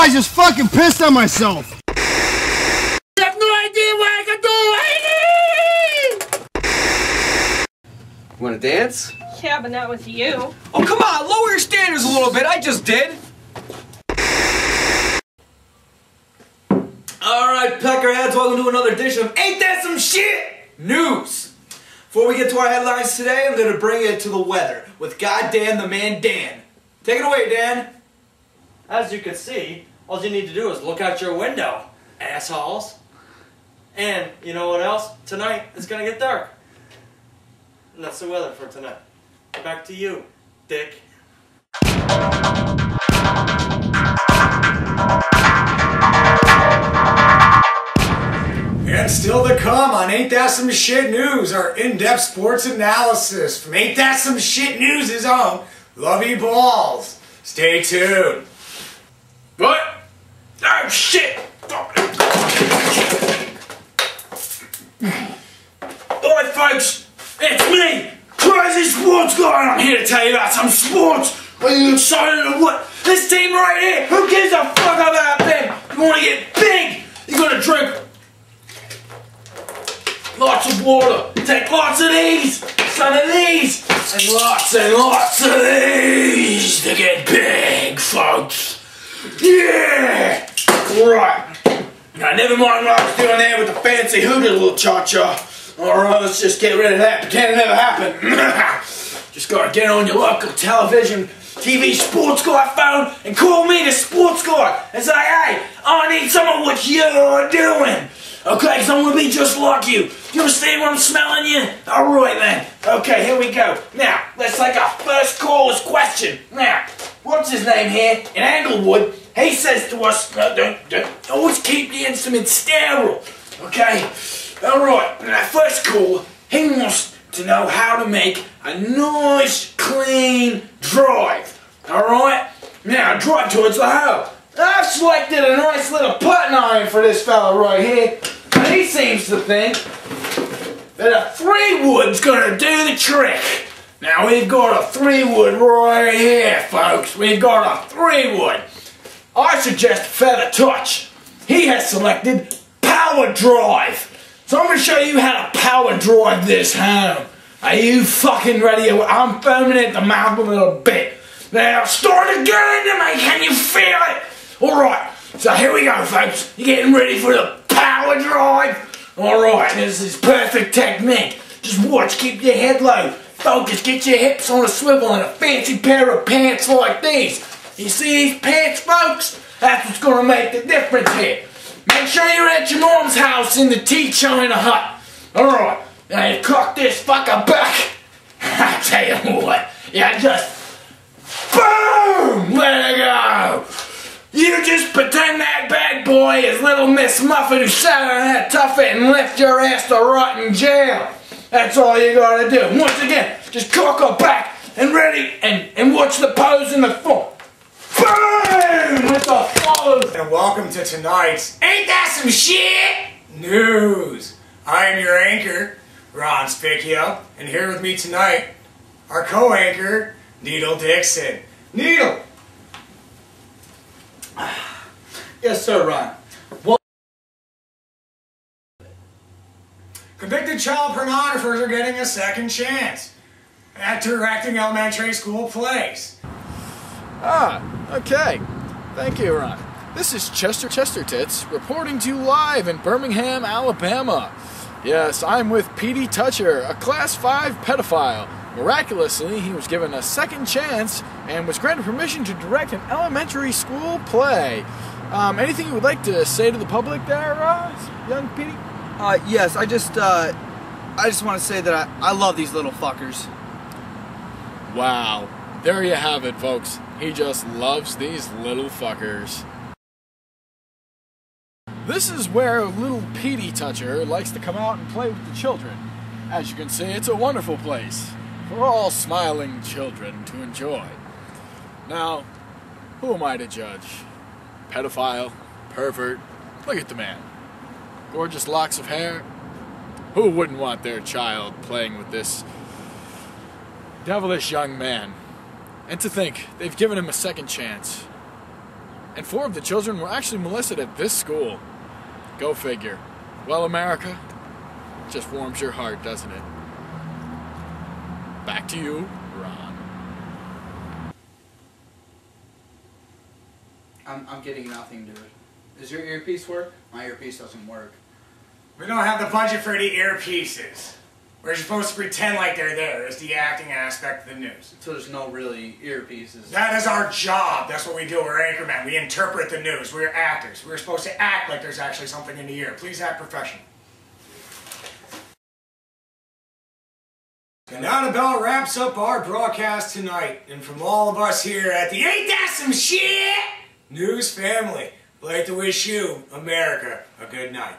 I just fucking pissed on myself. You have no idea what I can do. You Want to dance? Yeah, but not with you. Oh, come on, lower your standards a little bit. I just did. All right, Peckerheads, welcome to another edition of Ain't That Some Shit News. Before we get to our headlines today, I'm going to bring it to the weather with Goddamn the Man Dan. Take it away, Dan. As you can see, all you need to do is look out your window, assholes. And you know what else? Tonight it's gonna get dark. And that's the weather for tonight. Back to you, Dick. And still to come on Ain't That Some Shit News, our in-depth sports analysis from Ain't That Some Shit News' own Lovey Balls. Stay tuned. What? Oh, shit. Alright, folks, it's me, Crazy Sports Guy, and I'm here to tell you about some sports. Are you excited or what? This team right here, who gives a fuck about them? You wanna get big? You gotta drink lots of water, take lots of these, some of these, and lots and lots of these to get big, folks. Yeah! Right. Now, never mind what I was doing there with the fancy hoodoo little cha-cha. Alright, let's just get rid of that. Pretend it never happened. just gotta get on your local television, TV sports guy phone and call me the sports guy and say, hey, I need some of what you're doing. Okay, because I'm gonna be just like you. You understand what I'm smelling you? Alright then. Okay, here we go. Now, let's take our first caller's question. Now, what's his name here? In Englewood, he says to us, don't, don't, always keep the instrument sterile. Okay? Alright, now first call, he wants to know how to make a nice, clean drive. Alright? Now, drive towards the hole. I've selected a nice little putting iron for this fella right here. And he seems to think that a three wood's gonna do the trick. Now we've got a three wood right here, folks. We've got a three wood. I suggest feather touch. He has selected power drive. So I'm gonna show you how to power drive this home. Are you fucking ready? I'm foaming at the mouth a little bit. Now start again to me. Can you feel it? All right. So here we go, folks. You're getting ready for the power drive? All right. This is perfect technique. Just watch. Keep your head low. Focus. Get your hips on a swivel and a fancy pair of pants like these. You see these pants, folks? That's what's gonna make the difference here. Make sure you're at your mom's house in the T-China hut. Alright, now cock this fucker back. I tell you what, yeah, just boom, let it go. You just pretend that bad boy is little Miss Muffet who sat on that tuffet and left your ass to rot in jail. That's all you gotta do. Once again, just cock her back and ready and, and watch the pose in the front. Boom! With the follows. And welcome to tonight's Ain't That Some Shit News. I am your anchor, Ron Spicchio, and here with me tonight, our co-anchor, Needle Dixon. Needle! Yes, sir, Ron. Convicted child pornographers are getting a second chance at directing elementary school plays. Ah, okay. Thank you, Ron. This is Chester Chester Tits reporting to you live in Birmingham, Alabama. Yes, I'm with Petey Toucher, a Class 5 pedophile. Miraculously, he was given a second chance and was granted permission to direct an elementary school play. Um, anything you would like to say to the public there, uh, young Petey? Uh, yes, I just, uh, I just want to say that I, I love these little fuckers. Wow. There you have it, folks. He just loves these little fuckers. This is where little Petey Toucher likes to come out and play with the children. As you can see, it's a wonderful place for all smiling children to enjoy. Now, who am I to judge? Pedophile? Pervert? Look at the man. Gorgeous locks of hair. Who wouldn't want their child playing with this devilish young man? And to think, they've given him a second chance. and four of the children were actually molested at this school. Go figure. Well, America, just warms your heart, doesn't it? Back to you, Ron. I'm, I'm getting nothing, dude. Does your earpiece work? My earpiece doesn't work. We don't have the budget for any earpieces. We're supposed to pretend like they're there as the acting aspect of the news. So there's no really earpieces. That is our job. That's what we do. We're anchormen. We interpret the news. We're actors. We're supposed to act like there's actually something in the ear. Please act professional. And that about wraps up our broadcast tonight. And from all of us here at the Ain't That Some Shit News family, I'd like to wish you, America, a good night.